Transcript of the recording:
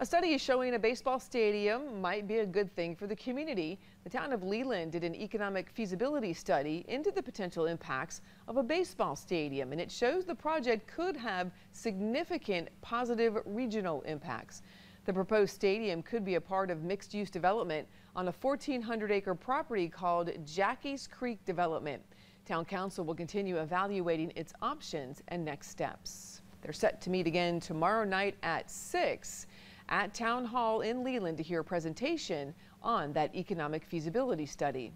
A study is showing a baseball stadium might be a good thing for the community. The town of Leland did an economic feasibility study into the potential impacts of a baseball stadium, and it shows the project could have significant positive regional impacts. The proposed stadium could be a part of mixed use development on a 1,400 acre property called Jackeys Creek Development. Town Council will continue evaluating its options and next steps. They're set to meet again tomorrow night at 6 at Town Hall in Leland to hear a presentation on that economic feasibility study.